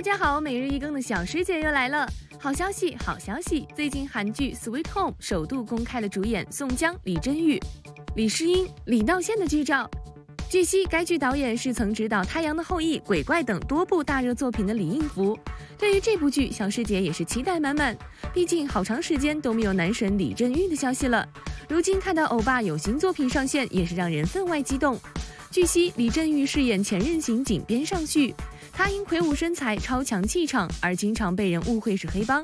大家好，每日一更的小师姐又来了。好消息，好消息！最近韩剧《Sweet Home》首度公开了主演宋江、李振玉、李诗英、李道宪的剧照。据悉，该剧导演是曾执导《太阳的后裔》《鬼怪》等多部大热作品的李应福。对于这部剧，小师姐也是期待满满。毕竟好长时间都没有男神李振玉的消息了，如今看到欧巴有新作品上线，也是让人分外激动。据悉，李振玉饰演前任刑警边尚旭。他因魁梧身材、超强气场而经常被人误会是黑帮，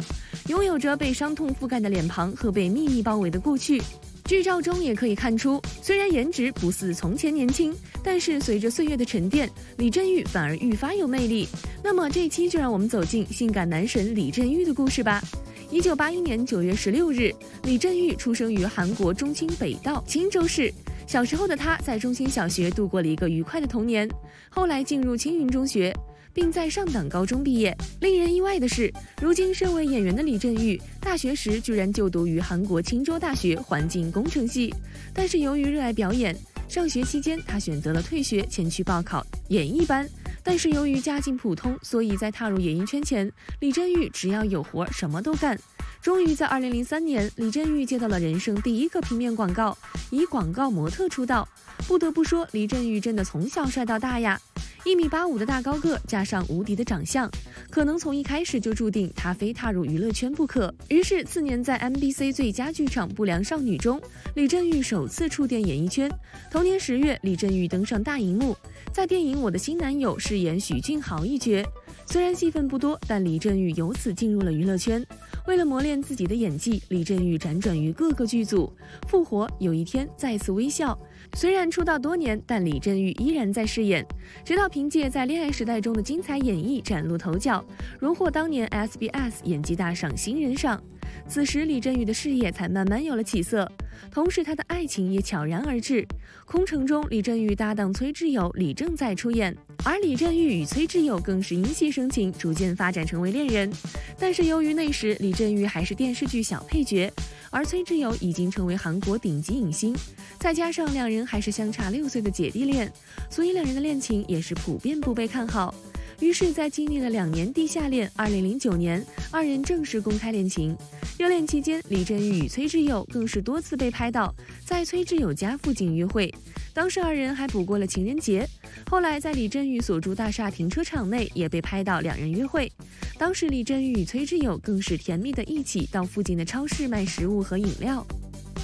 拥有着被伤痛覆盖的脸庞和被秘密包围的过去。剧照中也可以看出，虽然颜值不似从前年轻，但是随着岁月的沉淀，李振玉反而愈发有魅力。那么这一期就让我们走进性感男神李振玉的故事吧。一九八一年九月十六日，李振玉出生于韩国中清北道青州市。小时候的他在中心小学度过了一个愉快的童年，后来进入青云中学。并在上党高中毕业。令人意外的是，如今身为演员的李振玉，大学时居然就读于韩国青州大学环境工程系。但是由于热爱表演，上学期间他选择了退学，前去报考演艺班。但是由于家境普通，所以在踏入演艺圈前，李振玉只要有活什么都干。终于在2003年，李振玉接到了人生第一个平面广告，以广告模特出道。不得不说，李振玉真的从小帅到大呀。一米八五的大高个，加上无敌的长相，可能从一开始就注定他非踏入娱乐圈不可。于是次年在 MBC 最佳剧场《不良少女》中，李振玉首次触电演艺圈。同年十月，李振玉登上大荧幕，在电影《我的新男友》饰演许俊豪一角。虽然戏份不多，但李振宇由此进入了娱乐圈。为了磨练自己的演技，李振宇辗转于各个剧组。复活有一天，再次微笑。虽然出道多年，但李振玉依然在饰演，直到凭借在《恋爱时代》中的精彩演绎崭露头角，荣获当年 SBS 演技大赏新人赏。此时，李振宇的事业才慢慢有了起色，同时他的爱情也悄然而至。《空城》中，李振宇搭档崔智友、李正在出演，而李振宇与崔智友更是因戏生情，逐渐发展成为恋人。但是由于那时李振宇还是电视剧小配角，而崔智友已经成为韩国顶级影星，再加上两两人还是相差六岁的姐弟恋，所以两人的恋情也是普遍不被看好。于是，在经历了两年地下恋，二零零九年，二人正式公开恋情。热恋期间，李振宇与崔智友更是多次被拍到在崔智友家附近约会，当时二人还补过了情人节。后来，在李振宇所住大厦停车场内也被拍到两人约会，当时李振宇与崔智友更是甜蜜的一起到附近的超市买食物和饮料，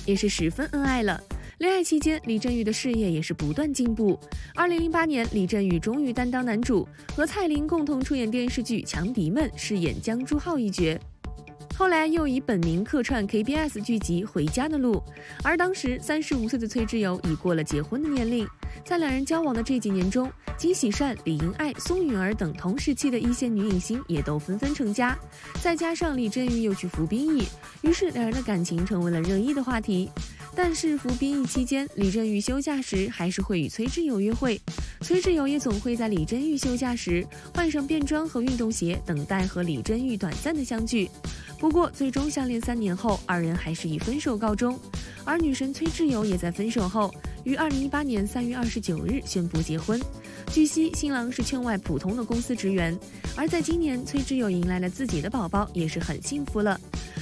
也是十分恩爱了。恋爱期间，李振宇的事业也是不断进步。二零零八年，李振宇终于担当男主，和蔡琳共同出演电视剧《强敌们》，饰演江朱浩一角。后来又以本名客串 KBS 剧集《回家的路》。而当时三十五岁的崔智友已过了结婚的年龄。在两人交往的这几年中，金喜善、李英爱、宋允儿等同时期的一线女影星也都纷纷成家。再加上李振宇又去服兵役，于是两人的感情成为了热议的话题。但是服兵役期间，李振宇休假时还是会与崔智友约会，崔智友也总会在李振宇休假时换上便装和运动鞋，等待和李振宇短暂的相聚。不过，最终相恋三年后，二人还是以分手告终。而女神崔智友也在分手后，于二零一八年三月二十九日宣布结婚。据悉，新郎是圈外普通的公司职员。而在今年，崔智友迎来了自己的宝宝，也是很幸福了。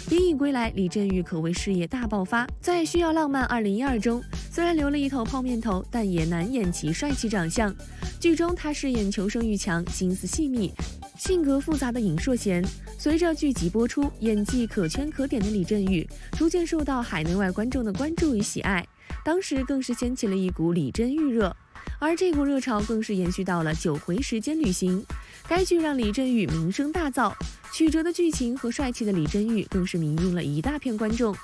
兵役归来，李振宇可谓事业大爆发。在《需要浪漫二零一二》中，虽然留了一头泡面头，但也难掩其帅气长相。剧中他饰演求生欲强、心思细密、性格复杂的尹硕贤。随着剧集播出，演技可圈可点的李振宇逐渐受到海内外观众的关注与喜爱。当时更是掀起了一股李振宇热，而这股热潮更是延续到了《九回时间旅行》。该剧让李振宇名声大噪。曲折的剧情和帅气的李振宇更是迷晕了一大片观众。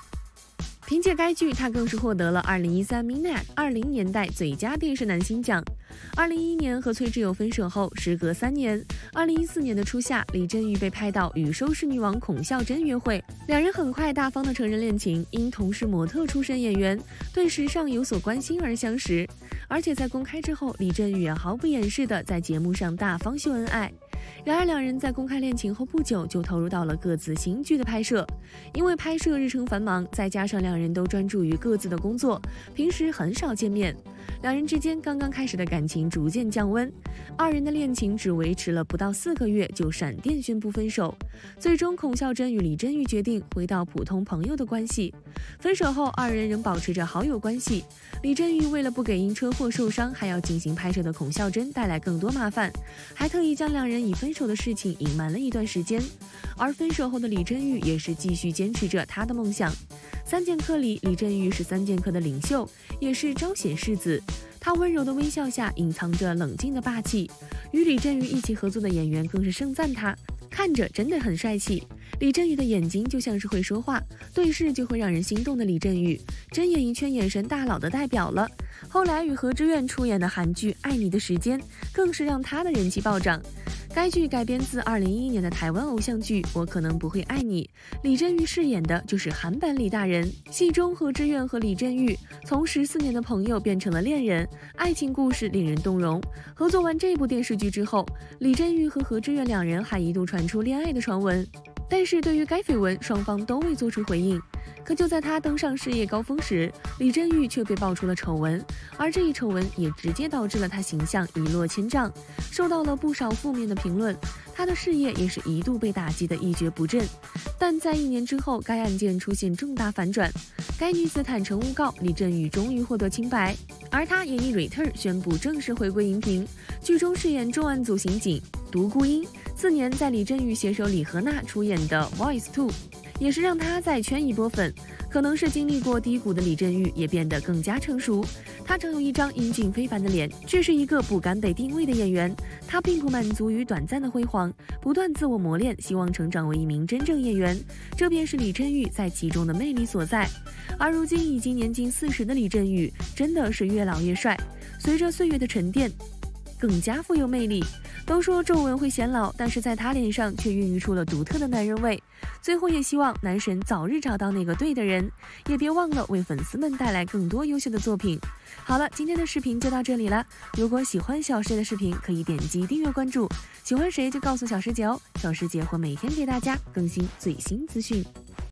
凭借该剧，他更是获得了二零一三 Mnet 二零年代最佳电视男星奖。二零一一年和崔智友分手后，时隔三年，二零一四年的初夏，李振宇被拍到与收视女王孔孝真约会，两人很快大方的承认恋情，因同是模特出身演员，对时尚有所关心而相识。而且在公开之后，李振宇毫不掩饰的在节目上大方秀恩爱。然而，两人在公开恋情后不久就投入到了各自新剧的拍摄。因为拍摄日程繁忙，再加上两人都专注于各自的工作，平时很少见面。两人之间刚刚开始的感情逐渐降温，二人的恋情只维持了不到四个月就闪电宣布分手。最终，孔孝真与李振玉决定回到普通朋友的关系。分手后，二人仍保持着好友关系。李振玉为了不给因车祸受伤还要进行拍摄的孔孝真带来更多麻烦，还特意将两人已分的事情隐瞒了一段时间。而分手后的李振玉也是继续坚持着他的梦想。三剑客里，李振玉是三剑客的领袖，也是招显世子。他温柔的微笑下隐藏着冷静的霸气。与李振宇一起合作的演员更是盛赞他，看着真的很帅气。李振宇的眼睛就像是会说话，对视就会让人心动的李振宇，真演艺圈眼神大佬的代表了。后来与何之愿出演的韩剧《爱你的时间》，更是让他的人气暴涨。该剧改编自2011年的台湾偶像剧《我可能不会爱你》，李振玉饰演的就是韩版李大人。戏中何志远和李振玉从十四年的朋友变成了恋人，爱情故事令人动容。合作完这部电视剧之后，李振玉和何志远两人还一度传出恋爱的传闻，但是对于该绯闻，双方都未做出回应。可就在他登上事业高峰时，李振玉却被爆出了丑闻，而这一丑闻也直接导致了他形象一落千丈，受到了不少负面的评论，他的事业也是一度被打击的一蹶不振。但在一年之后，该案件出现重大反转，该女子坦诚诬告，李振宇终于获得清白，而他也以 return 宣布正式回归荧屏，剧中饰演重案组刑警独孤英。次年，在李振宇携手李荷娜出演的 Voice Two。也是让他再圈一波粉，可能是经历过低谷的李振宇也变得更加成熟。他曾有一张英俊非凡的脸，却是一个不敢被定位的演员。他并不满足于短暂的辉煌，不断自我磨练，希望成长为一名真正演员。这便是李振宇在其中的魅力所在。而如今已经年近四十的李振宇，真的是越老越帅。随着岁月的沉淀，更加富有魅力。都说皱纹会显老，但是在他脸上却孕育出了独特的男人味。最后也希望男神早日找到那个对的人，也别忘了为粉丝们带来更多优秀的作品。好了，今天的视频就到这里了。如果喜欢小师的视频，可以点击订阅关注。喜欢谁就告诉小师姐哦，小师姐会每天给大家更新最新资讯。